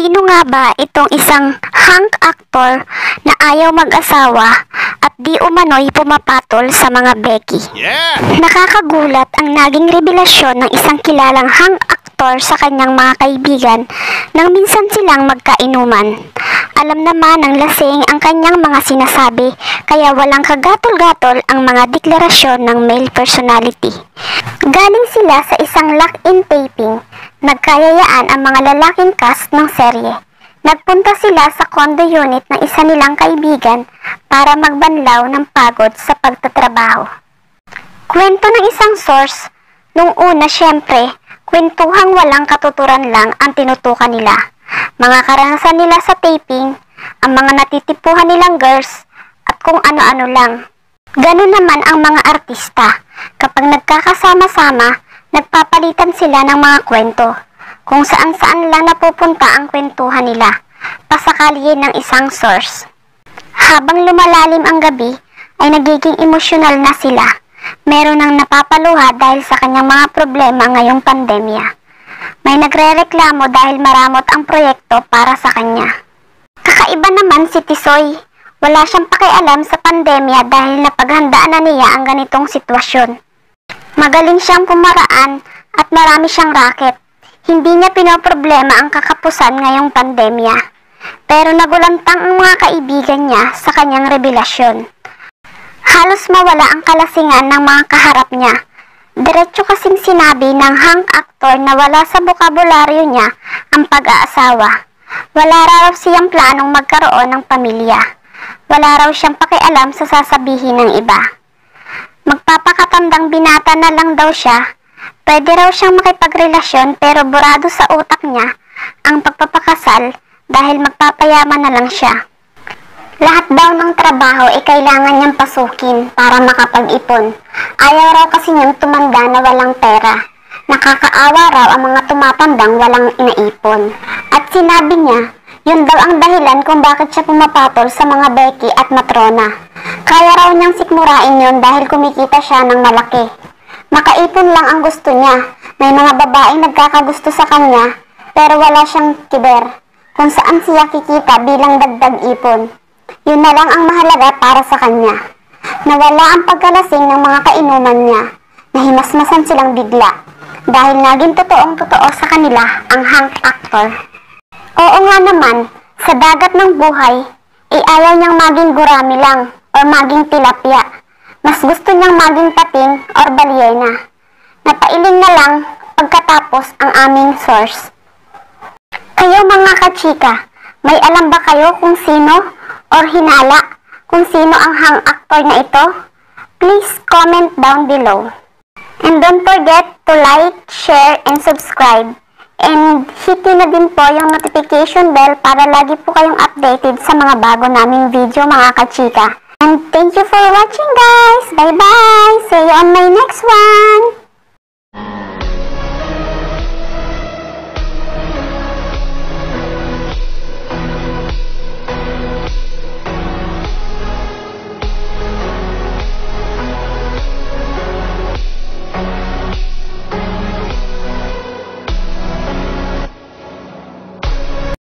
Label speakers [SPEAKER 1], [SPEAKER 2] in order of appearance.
[SPEAKER 1] Sino nga ba itong isang hunk actor na ayaw mag-asawa at di umano'y pumapatol sa mga Becky?
[SPEAKER 2] Yeah!
[SPEAKER 1] Nakakagulat ang naging revelasyon ng isang kilalang hang aktor sa kanyang mga kaibigan nang minsan silang magkainuman. Alam naman ng lasing ang kanyang mga sinasabi kaya walang kagatol-gatol ang mga deklarasyon ng male personality. Galing sila sa isang lock-in taping, nagkayayaan ang mga lalaking cast ng serye. Nagpunta sila sa condo unit ng isa nilang kaibigan para magbanlaw ng pagod sa pagtatrabaho. Kwento ng isang source, nung una syempre, kwentuhang walang katuturan lang ang tinutukan nila. Mga karanasan nila sa taping, ang mga natitipuhan nilang girls, at kung ano-ano lang. Ganun naman ang mga artista. Kapag nagkakasama-sama, nagpapalitan sila ng mga kwento. Kung saan-saan lang napupunta ang kwentuhan nila, pasakaliin ng isang source. Habang lumalalim ang gabi, ay nagiging emosyonal na sila. Meron ang napapaluha dahil sa kanyang mga problema ngayong pandemya. May nagrereklamo dahil maramot ang proyekto para sa kanya. Kakaiba naman si Tisoy. Wala siyang pakialam sa pandemya dahil napaghandaan na niya ang ganitong sitwasyon. Magaling siyang pumaraan at marami siyang racket. Hindi niya pinoproblema ang kakapusan ngayong pandemya. Pero nagulantang ang mga kaibigan niya sa kanyang revelasyon. Halos mawala ang kalasingan ng mga kaharap niya. Diretso kasing sinabi ng hang actor na wala sa bokabularyo niya ang pag-aasawa. Wala raw siyang planong magkaroon ng pamilya. Wala raw siyang pakialam sa sasabihin ng iba. Magpapakatandang binata na lang daw siya. Pwede raw siyang makipagrelasyon pero burado sa utak niya ang pagpapakasal dahil magpapayaman na lang siya. Lahat daw ng trabaho ay kailangan niyang pasukin para makapag-ipon. Ayaw raw kasi niyang tumanda na walang pera. Nakakaawa raw ang mga tumatandang walang inaipon. At sinabi niya, yun daw ang dahilan kung bakit siya pumapatol sa mga Becky at Matrona. Kaya raw niyang sikmurain yun dahil kumikita siya ng malaki. Makaipon lang ang gusto niya. May mga babaeng nagkakagusto sa kanya, pero wala siyang kiber kung saan siya kikita bilang dagdag ipon. Yun na lang ang mahalaga para sa kanya. Nawala ang pagkalasing ng mga kainuman niya. Nahimasmasan silang bigla dahil naging totoong totoo sa kanila ang hang actor. Oo nga naman, sa dagat ng buhay, ay ayaw niyang maging gurami lang o maging tilapia. Mas gusto niyang maging pating or balyena. Napailing na lang pagkatapos ang aming source. Kayo mga kachika, may alam ba kayo kung sino or hinala kung sino ang hang actor na ito? Please comment down below. And don't forget to like, share, and subscribe. And hit na din po yung notification bell para lagi po kayong updated sa mga bago naming video mga kachika. And thank you for watching guys! Bye-bye! See you on my next one!